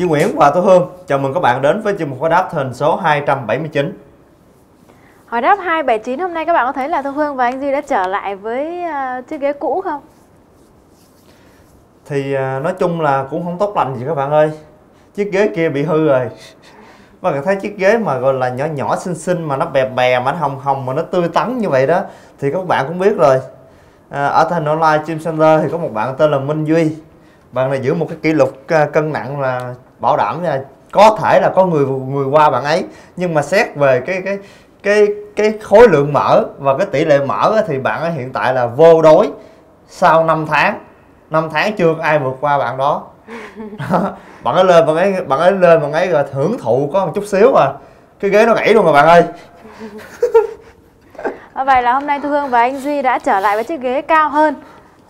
Duy Nguyễn và Tô Hương chào mừng các bạn đến với chương mục hỏi đáp hình số 279 Hỏi đáp 279 hôm nay các bạn có thấy là Thu Hương và anh Duy đã trở lại với uh, chiếc ghế cũ không? Thì uh, nói chung là cũng không tốt lành gì các bạn ơi. Chiếc ghế kia bị hư rồi. Bạn thấy chiếc ghế mà gọi là nhỏ nhỏ xinh xinh mà nó bè bè mà nó hồng hồng mà nó tươi tắn như vậy đó Thì các bạn cũng biết rồi. À, Ở thành online Gym Center thì có một bạn tên là Minh Duy bạn này giữ một cái kỷ lục à, cân nặng là bảo đảm là có thể là có người người qua bạn ấy. Nhưng mà xét về cái cái cái cái khối lượng mỡ và cái tỷ lệ mỡ thì bạn ấy hiện tại là vô đối sau 5 tháng. 5 tháng chưa có ai vượt qua bạn đó. Bạn ấy lên, bạn ấy bạn ấy lên, bạn ấy rồi hưởng thụ có một chút xíu mà cái ghế nó gãy luôn rồi bạn ơi. Ờ, vậy là hôm nay thu hương và anh duy đã trở lại với chiếc ghế cao hơn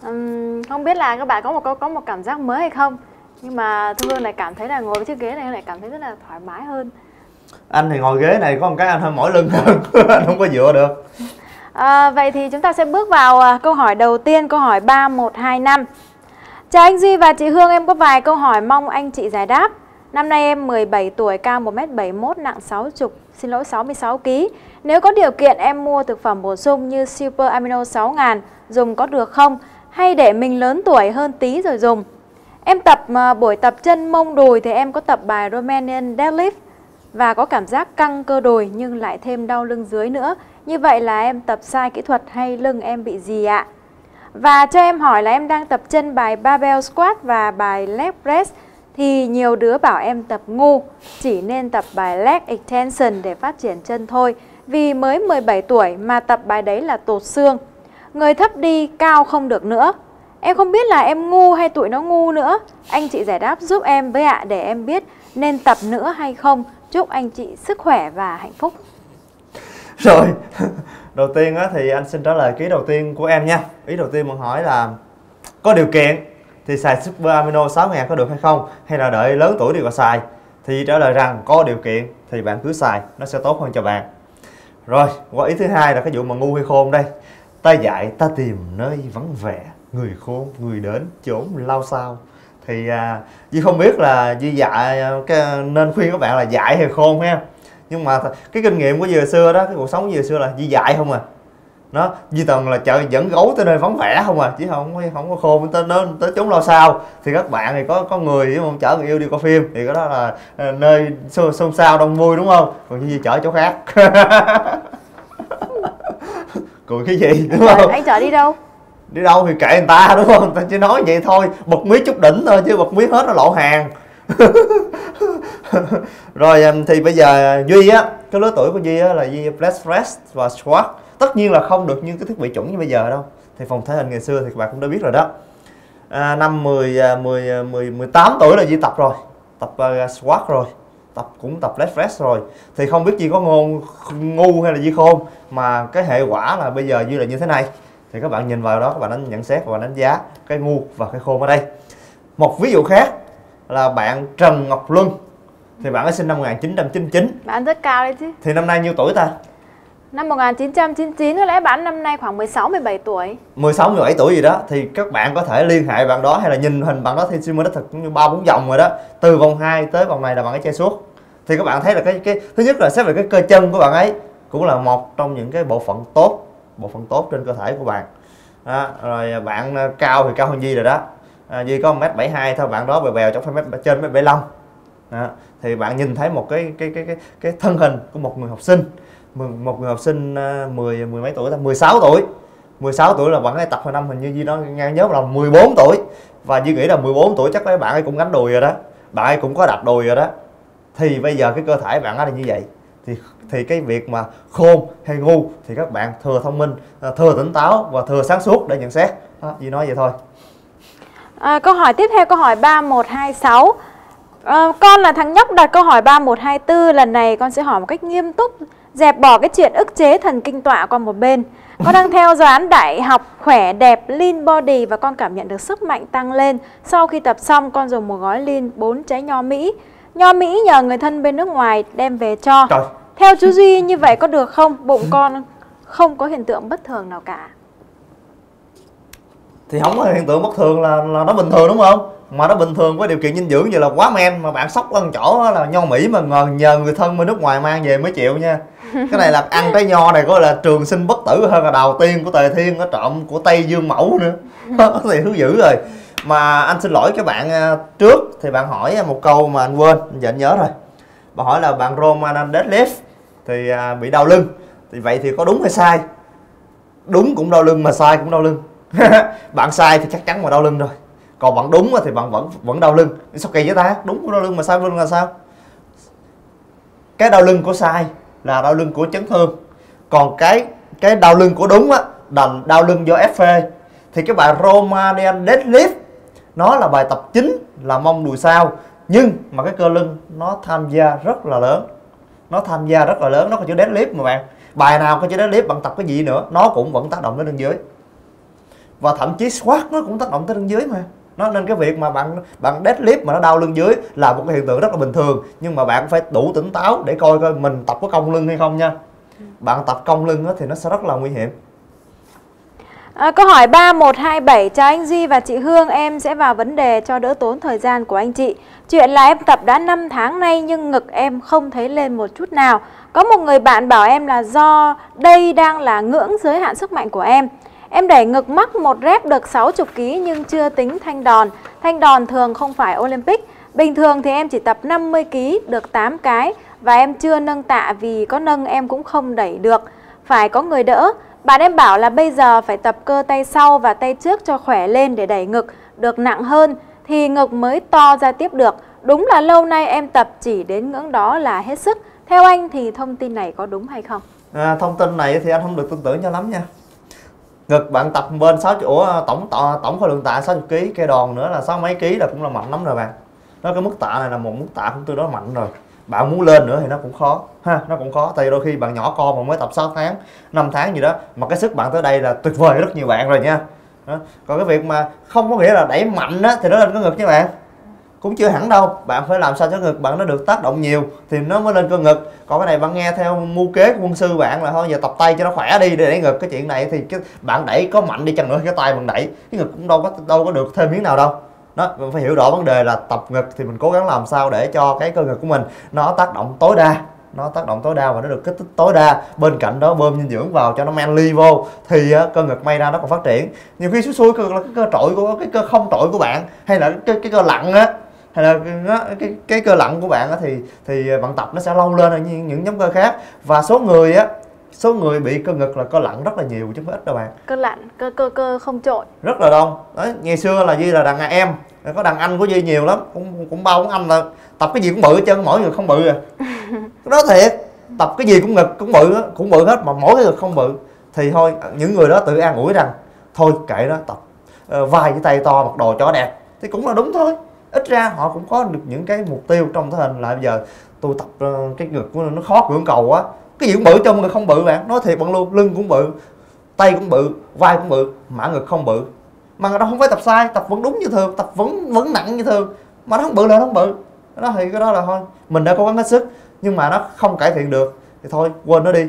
uhm, không biết là các bạn có một có, có một cảm giác mới hay không? Nhưng mà thu hương lại cảm thấy là ngồi với chiếc ghế này lại cảm thấy rất là thoải mái hơn. Anh thì ngồi ghế này có một cái anh hơi mỏi lưng hơn anh không có dựa được. À, vậy thì chúng ta sẽ bước vào à, câu hỏi đầu tiên câu hỏi ba một hai năm. Chào anh Duy và chị Hương em có vài câu hỏi mong anh chị giải đáp. Năm nay em 17 tuổi cao 1m71 nặng 60 xin lỗi 66 kg nếu có điều kiện em mua thực phẩm bổ sung như Super Amino 6000 dùng có được không hay để mình lớn tuổi hơn tí rồi dùng Em tập uh, buổi tập chân mông đùi thì em có tập bài Romanian deadlift và có cảm giác căng cơ đùi nhưng lại thêm đau lưng dưới nữa. Như vậy là em tập sai kỹ thuật hay lưng em bị gì ạ? Và cho em hỏi là em đang tập chân bài barbell squat và bài leg press thì nhiều đứa bảo em tập ngu, chỉ nên tập bài leg extension để phát triển chân thôi. Vì mới 17 tuổi mà tập bài đấy là tột xương. Người thấp đi cao không được nữa. Em không biết là em ngu hay tụi nó ngu nữa. Anh chị giải đáp giúp em với ạ để em biết nên tập nữa hay không. Chúc anh chị sức khỏe và hạnh phúc. Rồi, đầu tiên á, thì anh xin trả lời ký đầu tiên của em nha. Ý đầu tiên muốn hỏi là có điều kiện thì xài Super Amino 6000 có được hay không? Hay là đợi lớn tuổi đi mà xài? Thì trả lời rằng có điều kiện thì bạn cứ xài, nó sẽ tốt hơn cho bạn. Rồi, qua ý thứ hai là cái vụ mà ngu hay khôn đây. Ta dạy ta tìm nơi vắng vẻ người khôn người đến chốn lao sao. Thì à, Duy không biết là Duy dạy à, cái, à, nên khuyên các bạn là dạy hay khôn ha. Nhưng mà cái kinh nghiệm của giờ xưa đó cái cuộc sống của xưa là Duy dạy không à. Nó Duy Tần là chợ dẫn gấu tới nơi vắng vẻ không à chứ không không có khôn tới đến tới chốn lao sao. Thì các bạn thì có có người đúng không chở người yêu đi coi phim thì cái đó là à, nơi xôn, xôn xao đông vui đúng không? Còn Duy chở chỗ khác. cười cái gì đúng không? anh chở đi đâu? Đi đâu thì kệ người ta đúng không? Ta chỉ nói vậy thôi. Bật mí chút đỉnh thôi chứ bật mí hết nó lộ hàng. Rồi thì bây giờ duy á cái lứa tuổi của duy á là duy flash fresh và squat tất nhiên là không được như cái thiết bị chuẩn như bây giờ đâu. Thì phòng thể hình ngày xưa thì các bạn cũng đã biết rồi đó. À, năm 10, 10, 10, 18 tuổi là duy tập rồi tập uh, squat rồi tập cũng tập leg press rồi. Thì không biết duy có ngôn ngu hay là duy khôn mà cái hệ quả là bây giờ duy là như thế này. Thì các bạn nhìn vào đó các bạn đánh nhận xét và đánh giá cái ngu và cái khôn ở đây. Một ví dụ khác là bạn Trần Ngọc Luân. Thì bạn ấy sinh năm 1999 bạn rất cao đấy chứ. Thì năm nay nhiêu tuổi ta? Năm 1999 có lẽ bạn năm nay khoảng 16 17 tuổi. 16 17 tuổi gì đó. Thì các bạn có thể liên hệ bạn đó hay là nhìn hình bạn đó thì streamer nó thật cũng như ba bốn vòng rồi đó. Từ vòng 2 tới vòng này là bạn ấy chơi suốt. Thì các bạn thấy là cái cái thứ nhất là xét về cái cơ chân của bạn ấy cũng là một trong những cái bộ phận tốt bộ phận tốt trên cơ thể của bạn. Đó, rồi bạn à, cao thì cao hơn Di rồi đó. À, Di có 1m72 thôi bạn đó bèo bèo trong phải mét trên mét 75 đó. thì bạn nhìn thấy một cái cái cái cái cái thân hình của một người học sinh một người học sinh à, 10 mười mấy tuổi ta? 16 tuổi. 16 tuổi là bạn ấy tập hồi năm hình như Di nó nghe nhớ là 14 tuổi. Và Di nghĩ là 14 tuổi chắc mấy bạn ấy cũng gánh đùi rồi đó. Bạn ấy cũng có đạp đùi rồi đó thì bây giờ cái cơ thể bạn ấy là như vậy. Thì thì cái việc mà khôn hay ngu thì các bạn thừa thông minh à, thừa tỉnh táo và thừa sáng suốt để nhận xét. Đó, chỉ nói vậy thôi. À, câu hỏi tiếp theo câu hỏi 3126 à, ờ, con là thằng nhóc đặt câu hỏi 3124 lần này con sẽ hỏi một cách nghiêm túc dẹp bỏ cái chuyện ức chế thần kinh tọa qua một bên. Con đang theo dõi đại học khỏe đẹp lean body và con cảm nhận được sức mạnh tăng lên. Sau khi tập xong con dùng một gói lean 4 trái nho mỹ nho mỹ nhờ người thân bên nước ngoài đem về cho. Trời. Theo chú Duy như vậy có được không? Bụng con không có hiện tượng bất thường nào cả. thì không có hiện tượng bất thường là là nó bình thường đúng không? Mà nó bình thường với điều kiện dinh dưỡng vậy là quá men mà bạn sốc ăn chỗ là nho mỹ mà ngờ nhờ người thân bên nước ngoài mang về mới chịu nha. Cái này là ăn trái nho này gọi là trường sinh bất tử hơn là đầu tiên của tề thiên có trộm của tây dương mẫu nữa. Thì thứ dữ rồi mà anh xin lỗi các bạn à, trước thì bạn hỏi một câu mà anh quên, giờ anh nhớ rồi. Bạn hỏi là bạn Roman deadlift thì à, bị đau lưng. Thì vậy thì có đúng hay sai? Đúng cũng đau lưng mà sai cũng đau lưng. Bạn sai thì chắc chắn mà đau lưng rồi. Còn bạn đúng thì bạn vẫn vẫn đau lưng. Sao kỳ với ta? Đúng của đau lưng mà sai lưng là sao? Cái đau lưng của sai là đau lưng của chấn thương. Còn cái cái đau lưng của đúng á là đau lưng do FV thì cái bài Romanian deadlift nó là bài tập chính, là mông đùi sau. Nhưng mà cái cơ lưng, nó tham gia rất là lớn. Nó tham gia rất là lớn, nó có chữ deadlift mà bạn. Bài nào có chữ deadlift, bạn tập cái gì nữa, nó cũng vẫn tác động đến lưng dưới. Và thậm chí squat nó cũng tác động tới lưng dưới mà. Nó nên cái việc mà bạn bạn deadlift mà nó đau lưng dưới là một cái hiện tượng rất là bình thường. Nhưng mà bạn phải đủ tỉnh táo để coi coi mình tập có cong lưng hay không nha. Bạn tập cong lưng thì nó sẽ rất là nguy hiểm. À, câu hỏi 3127 Chào anh Duy và chị Hương Em sẽ vào vấn đề cho đỡ tốn thời gian của anh chị. Chuyện là em tập đã 5 tháng nay nhưng ngực em không thấy lên một chút nào. Có một người bạn bảo em là do đây đang là ngưỡng giới hạn sức mạnh của em. Em đẩy ngực mắc một rep được 60kg nhưng chưa tính thanh đòn. Thanh đòn thường không phải Olympic. Bình thường thì em chỉ tập 50kg được 8 cái Và em chưa nâng tạ vì có nâng em cũng không đẩy được. Phải có người đỡ bạn em bảo là bây giờ phải tập cơ tay sau và tay trước cho khỏe lên để đẩy ngực được nặng hơn thì ngực mới to ra tiếp được. Đúng là lâu nay em tập chỉ đến ngưỡng đó là hết sức. Theo anh thì thông tin này có đúng hay không? À, thông tin này thì anh không được tin tưởng cho lắm nha. Ngực bạn tập bên 6 chỗ à, tổng tổng khối lượng tạ 60 kg, cây đòn nữa là sáu mấy ký là cũng là mạnh lắm rồi bạn. Nó cái mức tạ này là một mức tạ cũng tương đối mạnh rồi bạn muốn lên nữa thì nó cũng khó, ha, nó cũng khó. Tại vì đôi khi bạn nhỏ con mà mới tập 6 tháng 5 tháng gì đó, mà cái sức bạn tới đây là tuyệt vời, rất nhiều bạn rồi nha. Đó. còn cái việc mà không có nghĩa là đẩy mạnh á, thì nó lên cái ngực nha bạn. Cũng chưa hẳn đâu, bạn phải làm sao cho ngực bạn nó được tác động nhiều thì nó mới lên cơ ngực. Còn cái này bạn nghe theo mưu kế của quân sư bạn là thôi, giờ tập tay cho nó khỏe đi để đẩy ngực. Cái chuyện này thì cái bạn đẩy có mạnh đi chăng nữa cái tay bạn đẩy, cái ngực cũng đâu có đâu có được thêm miếng nào đâu đó mình phải hiểu rõ vấn đề là tập ngực thì mình cố gắng làm sao để cho cái cơ ngực của mình nó tác động tối đa. Nó tác động tối đa và nó được kích thích tối đa. Bên cạnh đó bơm dinh dưỡng vào cho nó manly vô thì uh, cơ ngực may ra nó còn phát triển. Nhiều khi xui xui cơ là cái cơ trội của cái cơ không trội của bạn hay là cái cái cơ lặn á hay là cái, cái cái cơ lặn của bạn á thì thì à, bạn tập nó sẽ lâu lên hơn những, những nhóm cơ khác. Và số người á số người bị cơ ngực là cơ lặn rất là nhiều chứ không phải ít đâu bạn. Cơ lặn cơ cơ cơ không trội. Rất là đông. Đấy ngày xưa là duy là đàn em. Có đàn anh của duy nhiều lắm. Cũng cũng bao cũng anh là tập cái gì cũng bự chân mỗi người không bự à. Đó thiệt. Tập cái gì cũng ngực cũng bự cũng bự hết mà mỗi cái ngực không bự. Thì thôi những người đó tự an ủi rằng thôi kệ đó tập. Uh, vai với tay to mặc đồ cho đẹp. Thì cũng là đúng thôi. Ít ra họ cũng có được những cái mục tiêu trong thể hình là bây giờ tôi tập uh, cái ngực của nó khó cưỡng cầu quá cái gì cũng bự, trong người không bự bạn. Nói thiệt bạn luôn, lưng cũng bự, tay cũng bự, vai cũng bự, mã ngực không bự. Mà nó không phải tập sai, tập vẫn đúng như thường, tập vẫn vẫn nặng như thường. Mà nó không bự là nó không bự. Đó thì cái đó là thôi. Mình đã cố gắng hết sức, nhưng mà nó không cải thiện được. Thì thôi, quên nó đi.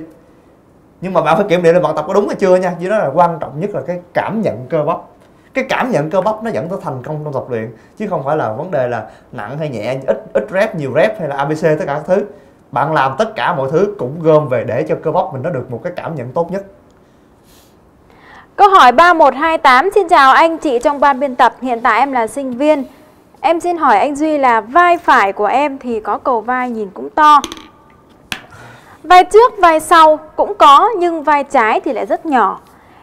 Nhưng mà bạn phải kiểm điểm là bạn tập có đúng hay chưa nha. Chứ đó là quan trọng nhất là cái cảm nhận cơ bắp. Cái cảm nhận cơ bắp nó dẫn tới thành công trong tập luyện, chứ không phải là vấn đề là nặng hay nhẹ, ít ít rep, nhiều rep hay là abc tất cả các thứ bạn làm tất cả mọi thứ cũng gom về để cho cơ bắp mình nó được một cái cảm nhận tốt nhất. Câu hỏi 3128 Xin chào anh chị trong ban biên tập. Hiện tại em là sinh viên. Em xin hỏi anh Duy là vai phải của em thì có cầu vai nhìn cũng to. Vai trước, vai sau cũng có nhưng vai trái thì lại rất nhỏ.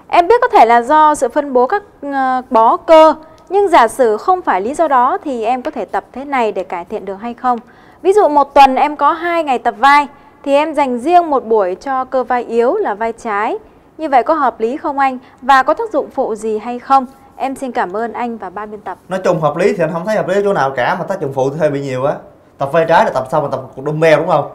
Em biết có thể là do sự phân bố các ờ, bó cơ Nhưng giả sử không phải lý do đó thì em có thể tập thế này để cải thiện được hay không? Ví dụ một tuần em có 2 ngày tập vai thì em dành riêng một buổi cho cơ vai yếu là vai trái. Như vậy có hợp lý không anh? Và có tác dụng phụ gì hay không? Em xin cảm ơn anh và ban biên tập. Nói chung hợp lý thì anh không thấy hợp lý chỗ nào cả mà tác dụng phụ thì hơi bị nhiều á. Tập vai trái là tập xong mà tập cục dumbbell đúng không?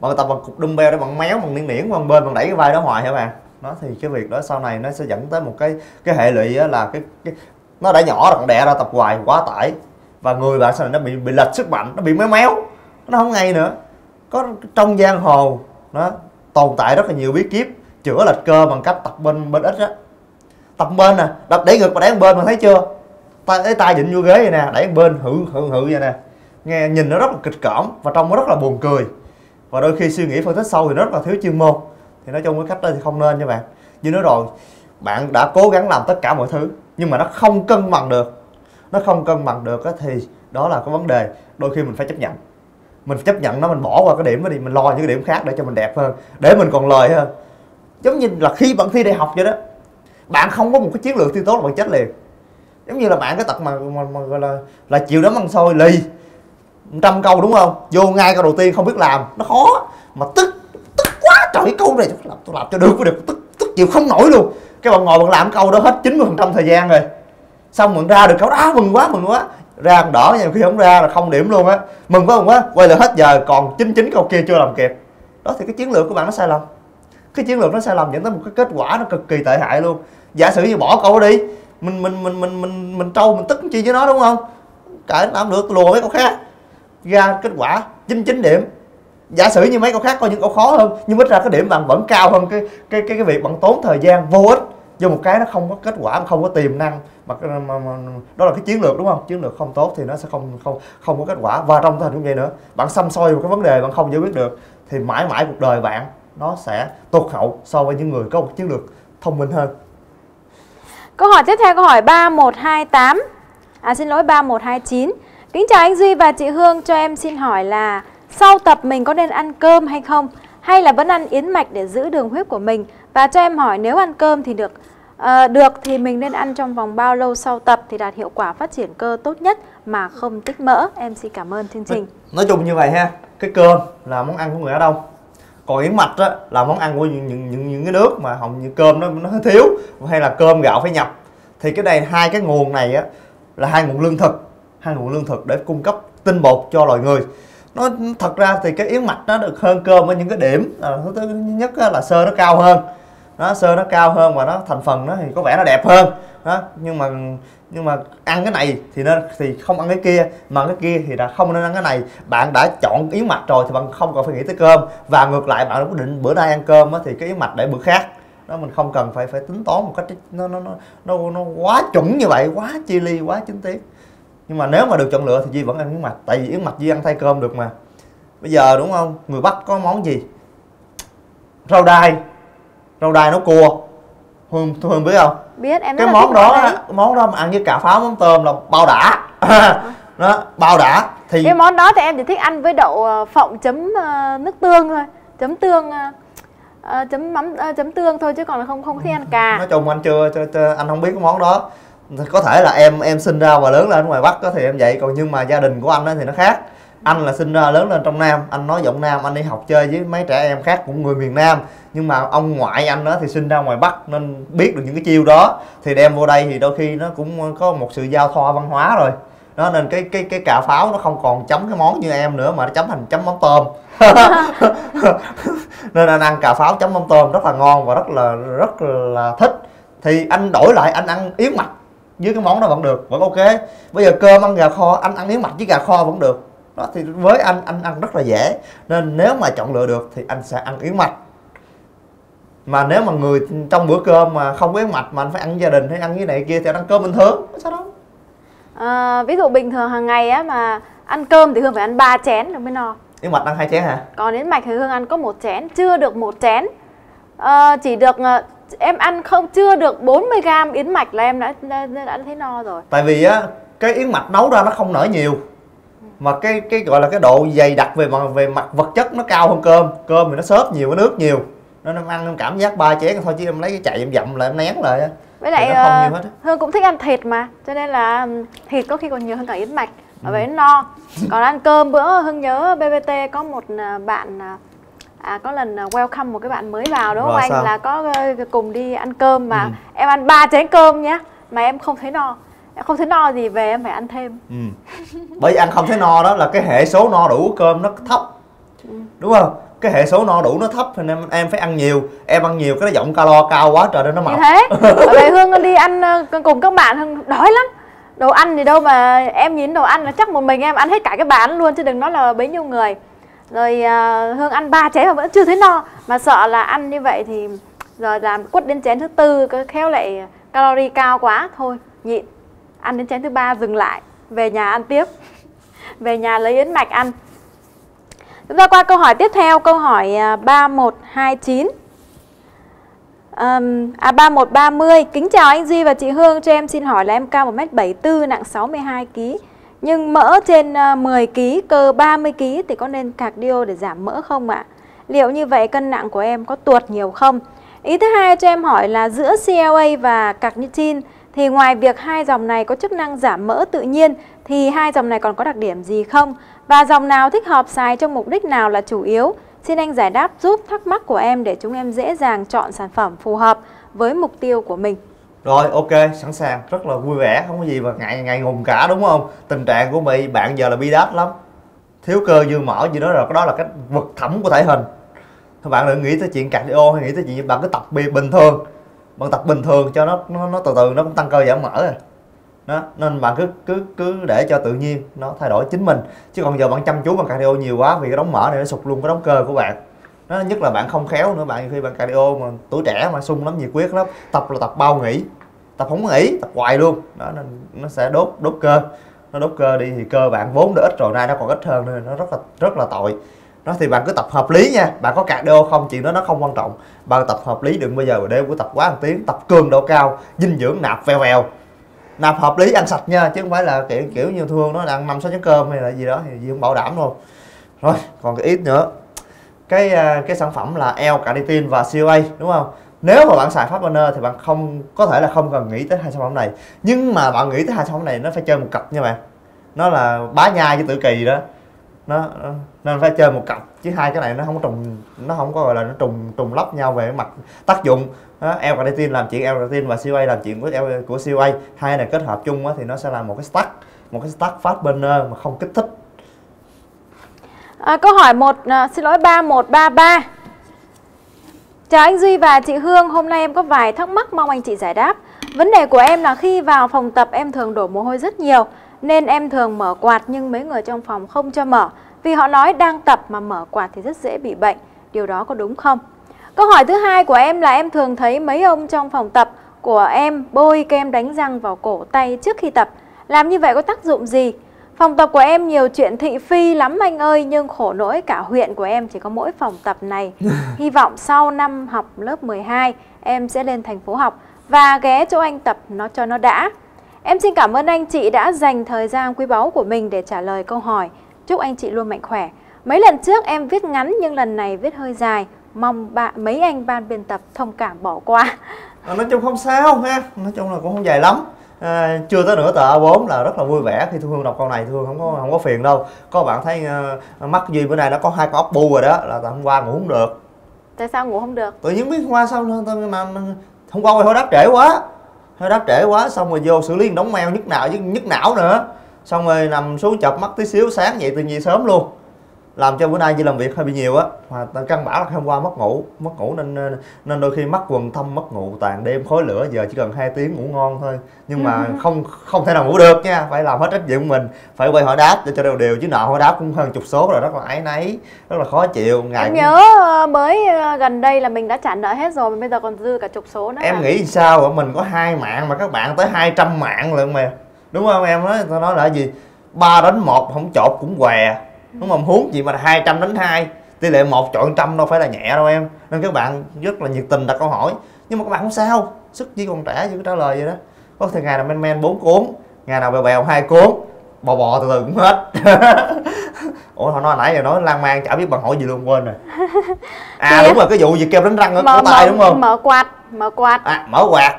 Bạn tập bằng cục dumbbell để bạn méo bằng miễn miễn bằng bên bằng đẩy cái vai đó hoài hả bạn? Nó thì cái việc đó sau này nó sẽ dẫn tới một cái cái hệ lụy là cái, cái nó đã nhỏ rồi còn đẻ ra tập hoài quá tải và người bạn sau này nó bị bị lệch sức mạnh, nó bị méo méo, nó không ngay nữa. Có trong giang hồ, nó tồn tại rất là nhiều bí kíp, chữa lệch cơ bằng cách tập bên bên ít á. Tập bên nè, đập đẩy ngực và đẩy bên mà thấy chưa? Tay cái tay dịnh vô ghế vậy nè, đẩy bên, hự hự hự vậy nè. Nghe, nhìn nó rất là kịch cỡm và trong nó rất là buồn cười. Và đôi khi suy nghĩ phân tích sâu thì nó rất là thiếu chuyên môn. Thì nói chung cái cách đó thì không nên nha bạn. Như nói rồi, bạn đã cố gắng làm tất cả mọi thứ, nhưng mà nó không cân bằng được nó không cân bằng được á thì đó là cái vấn đề. Đôi khi mình phải chấp nhận. Mình chấp nhận nó mình bỏ qua cái điểm đó đi mình lo những cái điểm khác để cho mình đẹp hơn để mình còn lời hơn. Giống như là khi bạn thi đại học vậy đó bạn không có một cái chiến lược thi tốt là bạn chết liền. Giống như là bạn cái tật mà, mà, mà gọi là là chịu đấm ăn xôi lì trăm câu đúng không? Vô ngay câu đầu tiên không biết làm nó khó. Mà tức tức quá trời cái câu này tôi làm, tôi làm cho được mới được tức tức chịu không nổi luôn. Cái bạn ngồi bạn làm câu đó hết 90 phần trăm thời gian rồi xong mừng ra được câu đó mừng quá mừng quá. Ra còn đỡ nhưng khi không ra là không điểm luôn á. Mừng quá mừng quá. Quay lại hết giờ, còn chín chín câu kia chưa làm kịp. Đó, thì cái chiến lược của bạn nó sai lầm. Cái chiến lược nó sai lầm dẫn tới một cái kết quả nó cực kỳ tệ hại luôn. Giả sử như bỏ câu đó đi, mình mình mình mình mình mình trâu, mình tức chi với nó, đúng không? Cãi làm được, lùa mấy câu khác. Ra kết quả 99 điểm. Giả sử như mấy câu khác có những câu khó hơn, nhưng ít ra cái điểm bạn vẫn cao hơn cái cái cái cái việc bạn tốn thời gian vô ích do một cái nó không có kết quả không có tiềm năng mà, mà, mà, đó là cái chiến lược đúng không? Chiến lược không tốt thì nó sẽ không không không có kết quả. Và trong tình cũng vậy nữa bạn xăm soi một cái vấn đề bạn không giải quyết được thì mãi mãi cuộc đời bạn nó sẽ tụt hậu so với những người có một chiến lược thông minh hơn. Câu hỏi tiếp theo câu hỏi 3128 À xin lỗi 3129 Kính chào anh Duy và chị Hương Cho em xin hỏi là Sau tập mình có nên ăn cơm hay không? Hay là vẫn ăn yến mạch để giữ đường huyết của mình? Và cho em hỏi nếu ăn cơm thì được à, Được thì mình nên ăn trong vòng bao lâu sau tập Thì đạt hiệu quả phát triển cơ tốt nhất Mà không tích mỡ. Em xin cảm ơn chương trình. nói chung như vậy ha. Cái cơm là món ăn của người ở đông còn yến mạch á là món ăn của những những những, những cái nước mà hồng như cơm nó nó thiếu hay là cơm gạo phải nhập. Thì cái này hai cái nguồn này á là hai nguồn lương thực hai nguồn lương thực để cung cấp tinh bột cho loài người. Nó thật ra thì cái yến mạch nó được hơn cơm ở những cái điểm à, thứ nhất á là sơ nó cao hơn đó sơ nó cao hơn và nó thành phần nó thì có vẻ nó đẹp hơn. Đó nhưng mà nhưng mà ăn cái này thì nên thì không ăn cái kia mà cái kia thì đã không nên ăn cái này. Bạn đã chọn yến mạch rồi thì bạn không cần phải nghĩ tới cơm. Và ngược lại bạn quyết định bữa nay ăn cơm á, thì cái yến mạch để bữa khác. Đó mình không cần phải phải tính toán một cách nó nó nó nó, nó quá chuẩn như vậy quá chi ly quá chính tiết nhưng mà nếu mà được chọn lựa thì Di vẫn ăn yến mạch tại vì yến mạch Di ăn thay cơm được mà. Bây giờ đúng không? Người Bắc có món gì? Rau đay rau đay nấu cua. Hương Hương biết không? Biết em cái món thích đó món món đó mà ăn với cà pháo mắm tôm là bao đã. Đó bao đã. Thì Cái món đó thì em chỉ thích ăn với đậu ờ, phộng chấm ờ, nước tương thôi. Chấm tương ờ, ờ, chấm mắm ờ, chấm tương thôi chứ còn không không thích ăn cà. Nói chung anh chưa, chưa, chưa anh không biết cái món đó. Có thể là em em sinh ra và lớn lên ở ngoài bắc đó thì em vậy còn nhưng mà gia đình của anh á thì nó khác anh là sinh ra lớn lên trong nam, anh nói giọng nam, anh đi học chơi với mấy trẻ em khác cũng người miền nam. Nhưng mà ông ngoại anh đó thì sinh ra ngoài bắc nên biết được những cái chiêu đó. Thì đem vô đây thì đôi khi nó cũng có một sự giao thoa văn hóa rồi. Đó, nên cái cái cái cà pháo nó không còn chấm cái món như em nữa mà nó chấm thành chấm mắm tôm. Nên anh ăn cà pháo chấm mắm tôm rất là ngon và rất là rất là thích. Thì anh đổi lại, anh ăn yến mạch với cái món đó vẫn được, vẫn ok. Bây giờ cơm ăn gà kho, anh ăn yến mạch với gà kho vẫn được đó thì với anh anh ăn rất là dễ. Nên nếu mà chọn lựa được thì anh sẽ ăn yến mạch. Mà nếu mà người trong bữa cơm mà không có yến mạch mà anh phải ăn với gia đình hay ăn với này kia thì anh ăn cơm bình thường sao đâu. Ờ, ví dụ bình thường hàng ngày á mà ăn cơm thì Hương phải ăn 3 chén rồi mới no. Yến mạch ăn hai chén hả? Còn đến mạch thì Hương ăn có một chén Chưa được một chén. Ờ, Chỉ được ờ, Em ăn không chưa được 40 gram yến mạch là em đã, đã, đã thấy no rồi. Tại vì á cái yến mạch nấu ra nó không nở nhiều mà cái cái gọi là cái độ dày đặc về mặt về mặt vật chất nó cao hơn cơm. Cơm thì nó xốp nhiều cái nước nhiều. Nên em ăn em cảm giác ba chén thôi chứ em lấy cái chạy em dậm lại em nén lại Với lại nó không nhiều hết á. Hương cũng thích ăn thịt mà Cho nên là thịt có khi còn nhiều hơn cả yến mạch. Và vậy nó no. Còn ăn cơm bữa Hương nhớ BBT có một ờ, bạn ờ, À, có lần ờ, welcome một cái bạn mới vào đúng không Rồi anh? sao? là có ờ, cùng đi ăn cơm mà Ừ. em ăn ba chén cơm nhá mà em không thấy no không thấy no gì về em phải ăn thêm. Ừ. bởi vì ăn không thấy no đó là cái hệ số no đủ cơm nó thấp. Đúng không? Cái hệ số no đủ nó thấp thì em em phải ăn nhiều. Em ăn nhiều cái nó giọng calo cao quá trời nên nó như mập thế. Ở đây hương đi ăn ờ, cùng các bạn hương đói lắm. Đồ ăn thì đâu mà em nhìn đồ ăn là chắc một mình em ăn hết cả cái bàn luôn chứ đừng nói là bấy nhiêu người. Rồi ờ, hương ăn ba chén mà vẫn chưa thấy no. Mà sợ là ăn như vậy thì rồi làm quất đến chén thứ tư cứ khéo lại calorie cao quá thôi nhịn ăn đến chén thứ ba dừng lại. Về nhà ăn tiếp. Về nhà lấy yến mạch ăn. Chúng ta qua câu hỏi tiếp theo câu hỏi 3129 Um, à 3130 à, Kính chào anh Duy và chị Hương. Cho em xin hỏi là em cao 1m74 Nặng 62kg Nhưng mỡ trên à, 10kg Cơ 30kg Thì có nên cardio để giảm mỡ không ạ? Liệu như vậy cân nặng của em có tuột nhiều không? Ý thứ hai cho em hỏi là giữa CLA và carnitin thì ngoài việc hai dòng này có chức năng giảm mỡ tự nhiên Thì hai dòng này còn có đặc điểm gì không? Và dòng nào thích hợp xài trong mục đích nào là chủ yếu? Xin anh giải đáp giúp thắc mắc của em để chúng em dễ dàng chọn sản phẩm phù hợp với mục tiêu của mình. Rồi ok, sẵn sàng, rất là vui vẻ, không có gì mà ngại ngại ngùng cả đúng không? Tình trạng của mày bạn giờ là bi đát lắm. Thiếu cơ dư mỡ gì đó rồi, đó là cái vực thẳm của thể hình. Thôi bạn đừng nghĩ tới chuyện cardio hay nghĩ tới chuyện bạn cứ tập bình thường. Bạn tập bình thường cho nó nó, nó từ từ nó cũng tăng cơ giảm mỡ rồi. Đó nên bạn cứ cứ cứ để cho tự nhiên nó thay đổi chính mình. Chứ còn giờ bạn chăm chú bằng cardio nhiều quá vì cái đóng mỡ này nó sụt luôn cái đóng cơ của bạn. Nó nhất là bạn không khéo nữa bạn khi bạn cardio mà tuổi trẻ mà sung lắm nhiệt quyết lắm tập là tập bao nghỉ. Tập không nghỉ tập hoài luôn. Đó nên nó sẽ đốt đốt cơ. Nó đốt cơ đi thì cơ bạn vốn đã ít rồi nay nó còn ít hơn nên nó rất là rất là tội đó, thì bạn cứ tập hợp lý nha. Bạn có cardio không? Chuyện đó nó không quan trọng. Bạn tập hợp lý đừng bây giờ đêm cứ tập quá một tiếng, tập cường độ cao, dinh dưỡng, nạp vèo vèo. Nạp hợp lý ăn sạch nha, chứ không phải là kiểu kiểu như thương nó ăn năm sáu chén cơm hay là gì đó thì gì không bảo đảm luôn rồi, còn cái ít nữa. Cái à, cái sản phẩm là L carnitin và COA đúng không? Nếu mà bạn xài pháp banner thì bạn không, có thể là không cần nghĩ tới hai sản phẩm này. Nhưng mà bạn nghĩ tới hai sản phẩm này nó phải chơi một cặp nha bạn. Nó là bá nhai với tử kỳ đó nó nên phải chơi một cặp chứ hai cái này nó không trùng nó không có gọi là nó trùng trùng lắp nhau về mặt tác dụng. L carnitin làm chuyện L carnitin và COA làm chuyện của L của COA hai này kết hợp chung thì nó sẽ là một cái stack một cái stack phát burner mà không kích thích. À, câu hỏi một à, xin lỗi 3133 Chào anh Duy và chị Hương, hôm nay em có vài thắc mắc mong anh chị giải đáp. Vấn đề của em là khi vào phòng tập em thường đổ mồ hôi rất nhiều nên em thường mở quạt nhưng mấy người trong phòng không cho mở vì họ nói đang tập mà mở quạt thì rất dễ bị bệnh. Điều đó có đúng không? Câu hỏi thứ hai của em là em thường thấy mấy ông trong phòng tập của em bôi kem đánh răng vào cổ tay trước khi tập. Làm như vậy có tác dụng gì? Phòng tập của em nhiều chuyện thị phi lắm anh ơi Nhưng khổ nỗi cả huyện của em chỉ có mỗi phòng tập này Hy vọng sau năm học lớp 12 Em sẽ lên thành phố học Và ghé chỗ anh tập nó cho nó đã Em xin cảm ơn anh chị đã dành thời gian quý báu của mình để trả lời câu hỏi. Chúc anh chị luôn mạnh khỏe. Mấy lần trước em viết ngắn nhưng lần này viết hơi dài. Mong bạn mấy anh ban biên tập thông cảm bỏ qua. À, Nói chung không sao ha. Nói chung là cũng không dài lắm. À, chưa tới nửa tờ A4 là rất là vui vẻ. Khi Thu Hương đọc câu này Thu Hương không có không có phiền đâu. Có bạn thấy uh, mắt Duy bữa nay nó có hai con ốc bu rồi đó là hôm qua ngủ không được. Tại sao ngủ không được? Tự nhiên biết hôm qua sao mà hôm qua hồi đáp trễ quá hơi đáp trễ quá, xong rồi vô xử lý đóng meo nhức não nhức não nữa. Xong rồi nằm xuống chập mắt tí xíu, sáng dậy từ gì sớm luôn làm cho bữa nay chỉ làm việc hơi bị nhiều á. Mà căn bản là hôm qua mất ngủ mất ngủ nên nên đôi khi mất quần thâm mất ngủ tàn đêm. Khối lửa giờ chỉ cần hai tiếng ngủ ngon thôi. Nhưng mà ừ. không không thể nào ngủ được nha. Phải làm hết trách nhiệm của mình phải quay hỏi đáp để cho đều đều. Chứ nợ hỏi đáp cũng hơn chục số rồi rất là áy náy rất là khó chịu. Ngày em nhớ ờ, mới ờ, gần đây là mình đã trả nợ hết rồi mà bây giờ còn dư cả chục số nữa em nghĩ sao mình có hai mạng mà các bạn tới 200 mạng lận mà. Đúng không? Em nói tôi nói là gì? Ba đánh một không chột cũng què đúng không? Huống gì mà 200 đánh hai. Tỷ lệ một chọn trăm đâu phải là nhẹ đâu em. Nên các bạn rất là nhiệt tình đặt câu hỏi. Nhưng mà các bạn không sao. Sức chỉ còn trẻ có trả lời vậy đó. Có thể ngày nào men men bốn cuốn ngày nào bèo bèo hai cuốn bò bò từ từ cũng hết. Ủa họ nói nãy giờ nói lan man chả biết bạn hỏi gì luôn quên rồi. À đúng rồi cái vụ gì kêu đánh răng ở cổ tay đúng không? mở quạt mở quạt. À mở quạt.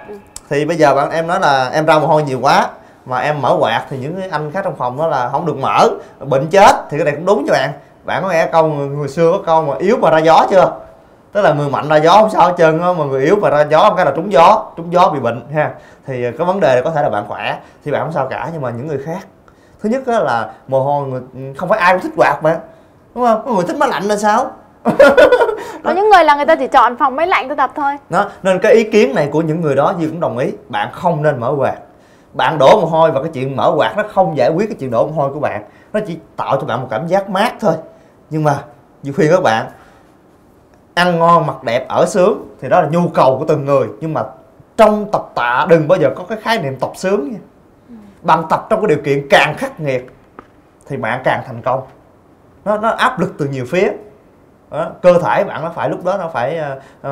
Thì bây giờ bạn em nói là em ra mồ hôi nhiều quá mà em mở quạt thì những anh khác trong phòng đó là không được mở bệnh chết thì cái này cũng đúng cho bạn. Bạn có nghe câu người, người xưa có câu mà yếu mà ra gió chưa? Tức là người mạnh ra gió không sao hết trơn á mà người yếu mà ra gió cái là trúng gió trúng gió bị bệnh ha. Thì cái vấn đề là có thể là bạn khỏe thì bạn không sao cả nhưng mà những người khác. Thứ nhất là mồ hôi người không phải ai cũng thích quạt mà đúng không? Có người thích máy lạnh là sao? Có những người là người ta chỉ chọn phòng máy lạnh tôi tập thôi. Đó nên cái ý kiến này của những người đó Duy cũng đồng ý bạn không nên mở quạt bạn đổ mồ hôi và cái chuyện mở quạt nó không giải quyết cái chuyện đổ mồ hôi của bạn. Nó chỉ tạo cho bạn một cảm giác mát thôi. Nhưng mà Duy khuyên các bạn ăn ngon mặc đẹp ở sướng thì đó là nhu cầu của từng người. Nhưng mà trong tập tạ đừng bao giờ có cái khái niệm tập sướng nha. Bạn tập trong cái điều kiện càng khắc nghiệt thì bạn càng thành công. Nó nó áp lực từ nhiều phía. Đó, cơ thể bạn nó phải lúc đó nó phải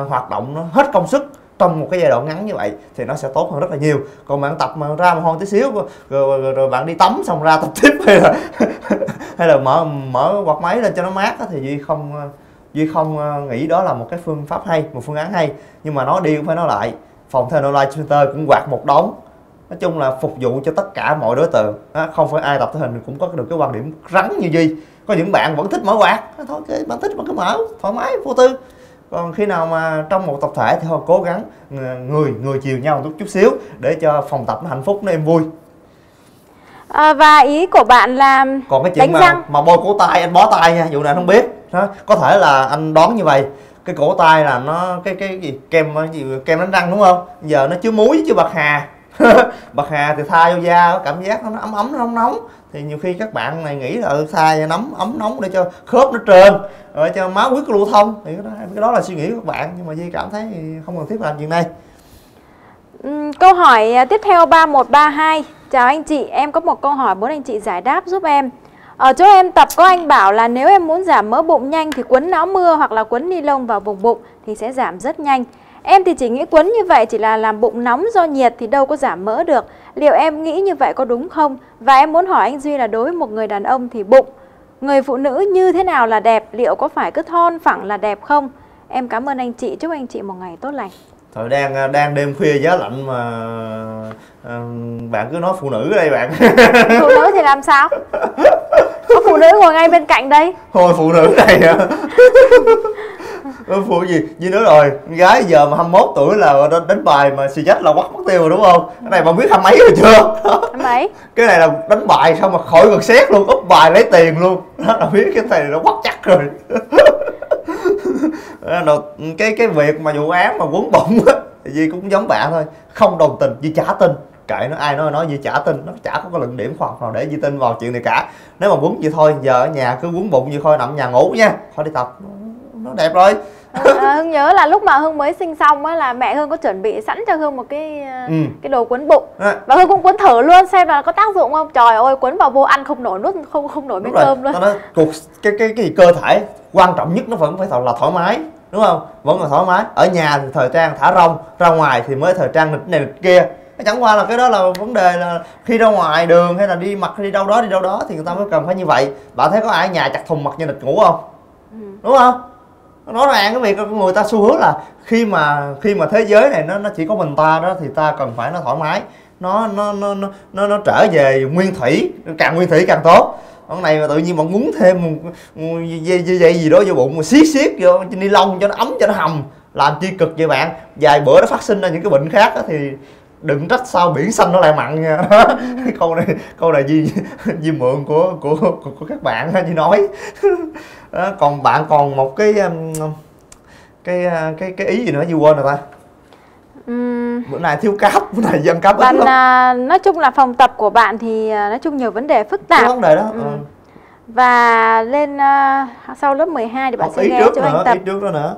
uh, hoạt động nó hết công sức trong một cái giai đoạn ngắn như vậy thì nó sẽ tốt hơn rất là nhiều. Còn bạn tập mà ra một hôn tí xíu rồi, rồi, rồi, rồi bạn đi tắm xong ra tập tiếp hay là hay là mở mở quạt máy lên cho nó mát đó, thì duy không duy không ờ, nghĩ đó là một cái phương pháp hay một phương án hay. Nhưng mà nó đi cũng phải nói lại phòng theo online center cũng quạt một đống. Nói chung là phục vụ cho tất cả mọi đối tượng đó, không phải ai tập thể hình cũng có được cái quan điểm rắn như duy. Có những bạn vẫn thích mở quạt thôi cái bạn thích mà cứ mở thoải mái vô tư còn khi nào mà trong một tập thể thì thôi cố gắng người người chiều nhau một chút xíu để cho phòng tập nó hạnh phúc nó em vui. À, và ý của bạn là còn cái chuyện mà răng. mà bôi cổ tay anh bó tay nha vụ này anh không biết. Đó có thể là anh đoán như vậy. Cái cổ tay là nó cái cái gì kem gì kem đánh răng đúng không? Giờ nó chứa muối chứ bạc hà. Bạc hà thì tha vô da cảm giác nó ấm ấm nó nóng nóng thì nhiều khi các bạn này nghĩ là ừ, tha nóng ấm nóng để cho khớp nó trơn rồi cho máu huyết lưu thông. Thì cái đó, cái đó là suy nghĩ của các bạn nhưng mà Di cảm thấy không cần thiết làm chuyện này. Câu hỏi à, tiếp theo 3132 Chào anh chị, em có một câu hỏi muốn anh chị giải đáp giúp em. Ở chỗ em tập có anh bảo là nếu em muốn giảm mỡ bụng nhanh thì quấn áo mưa hoặc là quấn ni lông vào vùng bụng thì sẽ giảm rất nhanh. Em thì chỉ nghĩ quấn như vậy chỉ là làm bụng nóng do nhiệt thì đâu có giảm mỡ được. Liệu em nghĩ như vậy có đúng không? Và em muốn hỏi anh Duy là đối với một người đàn ông thì bụng, người phụ nữ như thế nào là đẹp? Liệu có phải cứ thon phẳng là đẹp không? Em cảm ơn anh chị, chúc anh chị một ngày tốt lành. Thôi đang đang đêm khuya giá lạnh mà à, bạn cứ nói phụ nữ đây bạn. Phụ nữ thì làm sao? Có phụ nữ ngồi ngay bên cạnh đây. Thôi phụ nữ này à. phụ gì? Như nữa rồi gái giờ mà 21 tuổi là đánh bài mà xì chết là quắt mất tiêu rồi đúng không? Cái này bạn biết hai mấy rồi chưa? Mấy? Cái này là đánh bài xong mà khỏi gần xét luôn úp bài lấy tiền luôn. Đó là biết cái này nó quắt chắc rồi. Cái cái việc mà vụ án mà quấn bụng á Di cũng giống bạn thôi không đồng tình Di trả tin. Kệ nó ai nói nói Di trả tin. Nó chả có cái luận điểm khoa học nào để Di tin vào chuyện này cả. Nếu mà quấn vậy thôi giờ ở nhà cứ quấn bụng như thôi nằm nhà ngủ nha thôi đi tập nó đẹp rồi. À, hương nhớ là lúc mà hương mới sinh xong á là mẹ hương có chuẩn bị sẵn cho hương một cái ờ, ừ. cái đồ quấn bụng. À. và hương cũng quấn thử luôn xem là có tác dụng không. Trời ơi quấn vào vô ăn không nổi nuốt không không nổi miếng cơm luôn. Đó, cuộc cái cái cái cơ thể quan trọng nhất nó vẫn phải là thoải mái đúng không? Vẫn là thoải mái. Ở nhà thì thời trang thả rong ra ngoài thì mới thời trang nịch này nịch kia. Chẳng qua là cái đó là vấn đề là khi ra ngoài đường hay là đi mặc đi đâu đó đi đâu đó thì người ta mới cần phải như vậy. Bạn thấy có ai ở nhà chặt thùng mặc như nịch ngủ không? Ừ. đúng không rõ ràng cái việc người ta xu hướng là khi mà khi mà thế giới này nó nó chỉ có mình ta đó thì ta cần phải nó thoải mái. Nó nó nó nó nó, nó trở về nguyên thủy càng nguyên thủy càng tốt. Con này mà tự nhiên bạn muốn thêm một, dây, dây, dây gì đó vô bụng mà siết siết vô ni lông cho nó ấm cho nó hầm làm chi cực vậy bạn? Vài bữa nó phát sinh ra những cái bệnh khác đó, thì đừng trách sao biển xanh nó lại mặn nha. Câu này câu này gì gì mượn của của của, của các bạn như nói. Đó, còn bạn còn một cái um, cái uh, cái cái ý gì nữa gì quên rồi ta? Uhm. bữa nay thiếu cáp bữa nay dân cáp bạn à, nói chung là phòng tập của bạn thì à, nói chung nhiều vấn đề phức tạp. Vấn đề đó ừ. Ừ. và lên uh, sau lớp 12 thì bạn Học sẽ nghe cho anh tập. ý trước đó nữa.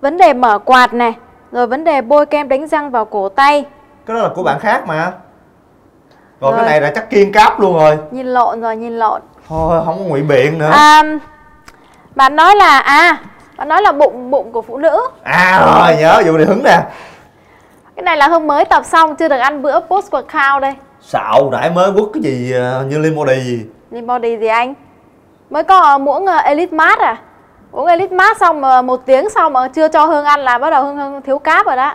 Vấn đề mở quạt này rồi vấn đề bôi kem đánh răng vào cổ tay. Cái đó là của bạn khác mà. Còn rồi. cái này là chắc kiên cáp luôn rồi. Nhìn lộn rồi nhìn lộn. Thôi không có ngụy biện nữa. À, bạn nói là à bạn nói là bụng bụng của phụ nữ. À rồi nhớ vụ này hứng nè. Cái này là hôm mới tập xong chưa được ăn bữa post workout đây. Xạo nãy mới quất cái gì uh, như lean body gì? Lean body gì anh? Mới có muỗng uh, elite mart à uống elite mát xong mà một tiếng sau mà chưa cho hương ăn là bắt đầu hương, hương thiếu cáp rồi đó.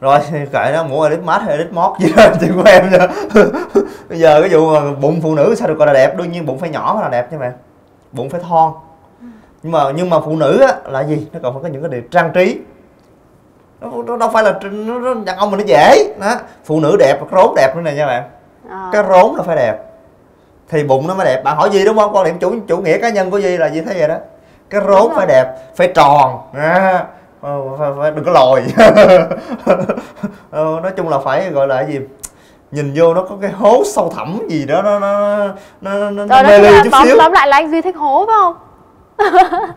Rồi kệ nó mua elite mát hay elite mót gì đó chuyện của em nha. Bây giờ cái vụ mà bụng phụ nữ sao được gọi là đẹp? Đương nhiên bụng phải nhỏ mới là đẹp nha mẹ bụng phải thon. Nhưng mà nhưng mà phụ nữ á là gì? Nó còn phải có những cái điều trang trí. Nó, nó đâu phải là nó, nó đàn ông mà nó dễ. Đó phụ nữ đẹp rốn đẹp nữa này nha bạn. À. cái rốn là phải đẹp. Thì bụng nó mới đẹp. Bạn hỏi gì đúng không? Quan điểm chủ chủ nghĩa cá nhân của gì là gì thế vậy đó cái rốn phải đẹp phải tròn. À, phải, phải đừng có lồi. Ờ, nói chung là phải gọi là gì? Nhìn vô nó có cái hố sâu thẳm gì đó nó nó nó nó, nó mê ly chút tóm, xíu. tóm lại là anh duy thích hố phải không?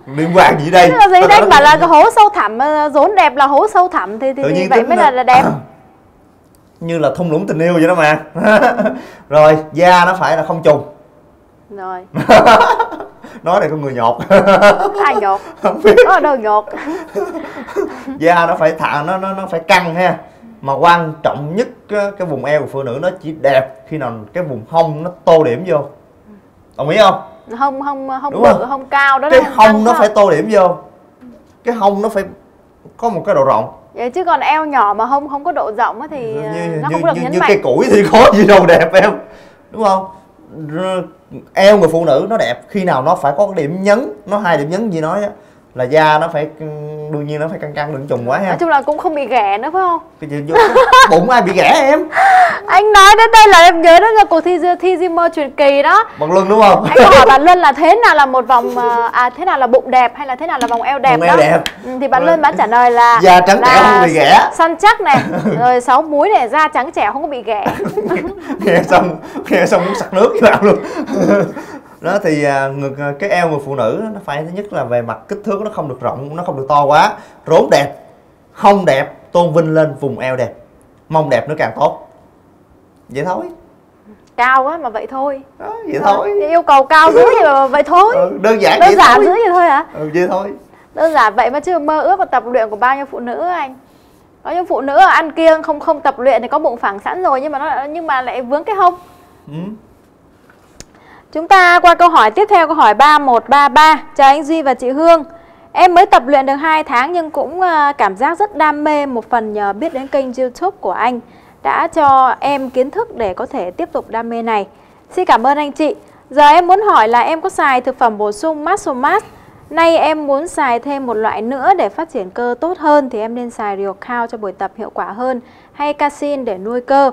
Liên quan gì đây? Là gì đấy bảo là cái hố sâu thẳm ờ, rốn đẹp là hố sâu thẳm thì, thì, thì vậy mới là, là đẹp. Như là thung lũng tình yêu vậy đó mà. Rồi da nó phải là không trùng rồi. Nói này con người nhột. Ai nhột? Không biết. Nó đâu nhột. Da nó phải thả nó nó nó phải căng ha. Mà quan trọng nhất á, cái vùng eo của phụ nữ nó chỉ đẹp khi nào cái vùng hông nó tô điểm vô. Đồng ý không? Hông hông hông Đúng bự không? hông cao đó cái hông căng nó không? phải tô điểm vô. Cái hông nó phải có một cái độ rộng. Vậy chứ còn eo nhỏ mà hông không có độ rộng thì ờ, như, nó như, không có được như, như mạnh. cây củi thì có gì đâu đẹp em. Đúng không eo người phụ nữ nó đẹp khi nào nó phải có cái điểm nhấn, nó hai điểm nhấn gì nói á là da nó phải đương nhiên nó phải căng căng đừng trùng quá ha. Nói chung là cũng không bị ghẻ nữa phải không? Cái gì vô bụng ai bị ghẻ em? Anh nói đến đây là em nhớ đến là cuộc thi thi Zimmer truyền kỳ đó. Bằng lưng đúng không? Anh hỏi bạn Luân là thế nào là một vòng ờ, à thế nào là bụng đẹp hay là thế nào là vòng eo đẹp Vòng eo đó? đẹp. Ừ, thì bạn Luân bạn trả lời là Da trắng là trẻo không bị ghẻ. săn chắc này rồi sáu múi này da trắng trẻo không có bị ghẻ. Nghe xong nghe xong muốn sặc nước với bạn luôn đó thì à, ngực à, cái eo người phụ nữ nó phải thứ nhất là về mặt kích thước nó không được rộng nó không được to quá. Rốn đẹp hông đẹp tôn vinh lên vùng eo đẹp. Mông đẹp nữa càng tốt. Vậy thôi. Cao quá mà vậy thôi. Đó, vậy thôi. Thì yêu cầu cao dữ vậy mà vậy thôi. Ừ, đơn giản đơn vậy giản thôi. dữ vậy thôi hả? Ừ, vậy thôi. Đơn giản vậy mà chưa mơ ước và tập luyện của bao nhiêu phụ nữ anh. Có những phụ nữ ăn kiêng không không tập luyện thì có bụng phẳng sẵn rồi nhưng mà nó nhưng mà lại vướng cái hông. Ừ. Chúng ta qua câu hỏi tiếp theo, câu hỏi 3133 Chào anh Duy và chị Hương. Em mới tập luyện được 2 tháng nhưng cũng ờ, cảm giác rất đam mê một phần nhờ biết đến kênh youtube của anh, Đã cho em kiến thức để có thể tiếp tục đam mê này. Xin cảm ơn anh chị. Giờ em muốn hỏi là em có xài thực phẩm bổ sung Muscle Nay em muốn xài thêm một loại nữa để phát triển cơ tốt hơn Thì em nên xài Real cao cho buổi tập hiệu quả hơn Hay Casin để nuôi cơ?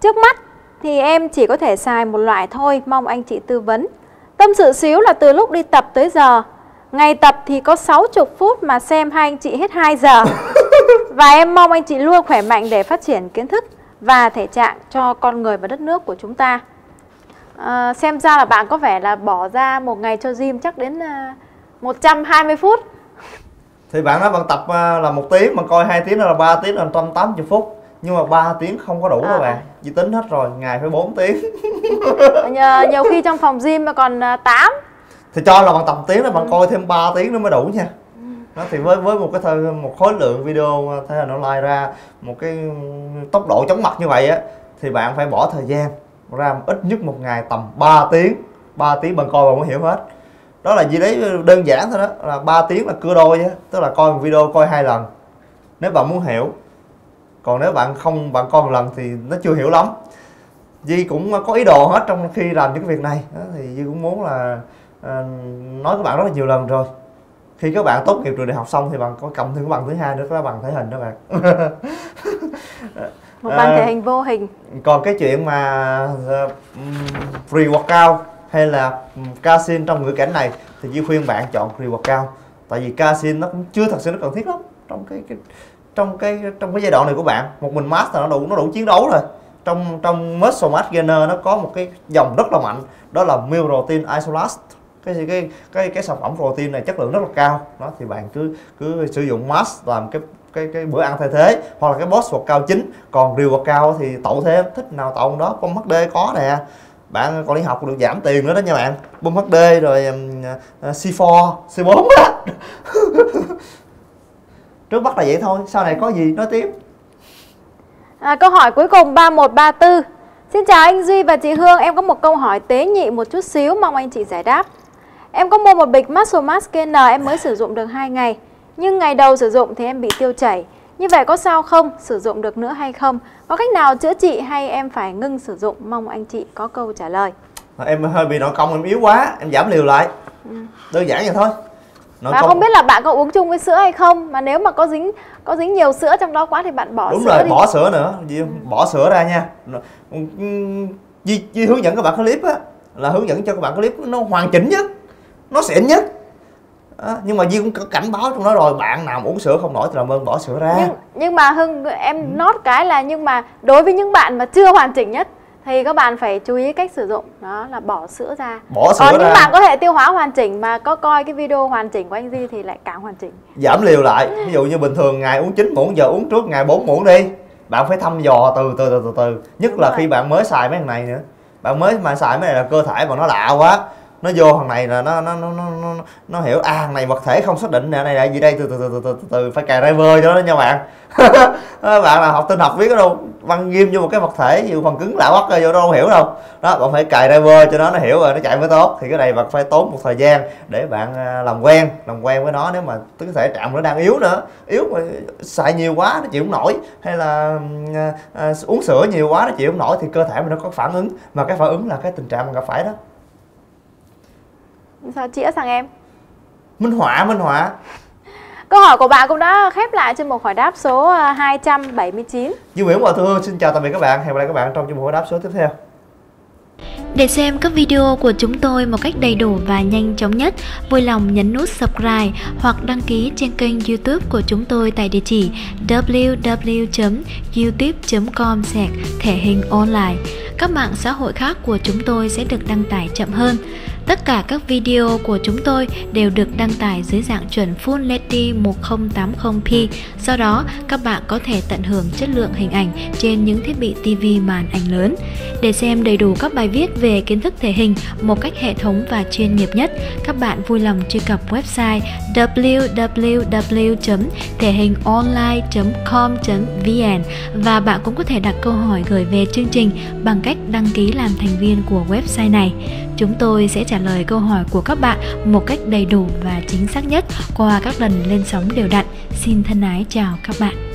Trước mắt thì em chỉ có thể xài một loại thôi, mong anh chị tư vấn. Tâm sự xíu là từ lúc đi tập tới giờ, ngày tập thì có 60 phút mà xem hai anh chị hết 2 giờ. Và em mong anh chị luôn khỏe mạnh để phát triển kiến thức và thể trạng cho con người và đất nước của chúng ta. À, xem ra là bạn có vẻ là bỏ ra một ngày cho gym chắc đến à, 120 phút. thì bạn nói bạn tập à, là một tiếng mà coi 2 tiếng là 3 tiếng là 180 phút nhưng mà 3 tiếng không có đủ À. đâu bạn. chỉ tính hết rồi ngày phải 4 tiếng. Nhờ, nhiều khi trong phòng gym mà còn à, 8 thì cho là tập một tiếng là bạn coi thêm 3 tiếng nữa mới đủ nha. Đó thì với với một cái thời một khối lượng video thể hình online ra một cái tốc độ chóng mặt như vậy á thì bạn phải bỏ thời gian ra ít nhất một ngày tầm 3 tiếng. 3 tiếng bạn coi bạn mới hiểu hết. Đó là gì đấy đơn giản thôi đó là 3 tiếng là cưa đôi á. Tức là coi một video coi hai lần. Nếu bạn muốn hiểu còn nếu bạn không bạn coi một lần thì nó chưa hiểu lắm. Di cũng có ý đồ hết trong khi làm những cái việc này. Đó, thì Di cũng muốn là à, nói các bạn rất là nhiều lần rồi. Khi các bạn tốt nghiệp trường đại học xong thì bạn có cộng thêm cái bằng thứ hai nữa là bằng thể hình đó bạn. Một À. bằng thể hình vô hình. còn cái chuyện mà uh, free workout hay là um, casein trong ngữ cảnh này thì Di khuyên bạn chọn free workout. Tại vì casein nó cũng chưa thật sự nó cần thiết lắm trong cái, cái trong cái trong cái giai đoạn này của bạn một mình mass nó đủ nó đủ chiến đấu rồi. Trong trong muscle mass gainer nó có một cái dòng rất là mạnh đó là meal protein isolate. Cái cái cái cái sản phẩm protein này chất lượng rất là cao. Đó thì bạn cứ cứ sử dụng mass làm cái cái cái bữa ăn thay thế hoặc là cái boss cao chính còn real cao thì tậu thêm thích nào tậu đó bom HD có nè. Bạn còn đi học được giảm tiền nữa đó nha bạn. Bom HD rồi um, uh, C4 C4 á. trước mắt là vậy thôi sau này có gì nói tiếp. À, câu hỏi cuối cùng 3134 Xin chào anh Duy và chị Hương Em có một câu hỏi tế nhị một chút xíu Mong anh chị giải đáp. Em có mua một bịch Muscle Mask KN Em mới sử dụng được 2 ngày Nhưng ngày đầu sử dụng thì em bị tiêu chảy. Như vậy có sao không? Sử dụng được nữa hay không? Có cách nào chữa trị hay em phải ngưng sử dụng? Mong anh chị có câu trả lời. Em hơi bị nội công em yếu quá em giảm liều lại. Đơn giản vậy thôi nội Và không biết là bạn có uống chung với sữa hay không? Mà nếu mà có dính có dính nhiều sữa trong đó quá thì bạn bỏ đúng sữa rồi đi. bỏ sữa nữa. Di, bỏ sữa ra nha. Ừm, Di, Di hướng dẫn các bạn clip á là hướng dẫn cho các bạn clip nó hoàn chỉnh nhất nó xịn nhất. Đó, nhưng mà Di cũng có cảnh báo trong đó rồi bạn nào uống sữa không nổi thì làm ơn bỏ sữa ra. Nhưng nhưng mà hưng em nốt cái là nhưng mà đối với những bạn mà chưa hoàn chỉnh nhất thì các bạn phải chú ý cách sử dụng. Đó là bỏ sữa ra. Bỏ sữa còn những ra bạn có thể tiêu hóa hoàn chỉnh mà có coi cái video hoàn chỉnh của anh Di thì lại càng hoàn chỉnh. Giảm liều lại. Ví dụ như bình thường ngày uống 9 muỗng giờ uống trước ngày 4 muỗng đi. Bạn phải thăm dò từ từ từ từ từ. Nhất Đúng là rồi. khi bạn mới xài mấy thằng này nữa. Bạn mới mà xài mấy này là cơ thể mà nó lạ quá nó vô thằng này là nó nó nó nó nó, nó hiểu à thằng này vật thể không xác định nè này là gì đây từ từ từ từ từ, từ, từ. phải cài driver cho nó nha bạn. Bạn là học tin học biết đâu băng ghim vô một cái vật thể dù phần cứng lạ quắc vô đâu không hiểu đâu. Đó bạn phải cài driver cho nó nó hiểu rồi nó chạy mới tốt. Thì cái này bạn phải tốn một thời gian để bạn à, làm quen làm quen với nó nếu mà cái thể trạng nó đang yếu nữa. Yếu mà xài nhiều quá nó chịu không nổi hay là à, à, uống sữa nhiều quá nó chịu không nổi thì cơ thể mình nó có phản ứng. Mà cái phản ứng là cái tình trạng mình gặp phải đó sao chĩa sang em? Minh họa minh họa. Câu hỏi của bạn cũng đã khép lại trên một hỏi đáp số à, 279 Duy Nguyễn và Thu Hương xin chào tạm biệt các bạn. Hẹn gặp lại các bạn trong chương mục hỏi đáp số tiếp theo. Để xem các video của chúng tôi một cách đầy đủ và nhanh chóng nhất, vui lòng nhấn nút subscribe hoặc đăng ký trên kênh YouTube của chúng tôi tại địa chỉ www.youtube.com thể hình online. Các mạng xã hội khác của chúng tôi sẽ được đăng tải chậm hơn. Tất cả các video của chúng tôi đều được đăng tải dưới dạng chuẩn Full HD 1080p. Do đó, các bạn có thể tận hưởng chất lượng hình ảnh trên những thiết bị TV màn ảnh lớn. Để xem đầy đủ các bài viết về kiến thức thể hình một cách hệ thống và chuyên nghiệp nhất, các bạn vui lòng truy cập website www.thehìngonline.com.vn và bạn cũng có thể đặt câu hỏi gửi về chương trình bằng cách đăng ký làm thành viên của website này. Chúng tôi sẽ trả trả lời câu hỏi của các bạn một cách đầy đủ và chính xác nhất qua các lần lên sóng đều đặn. Xin thân ái chào các bạn.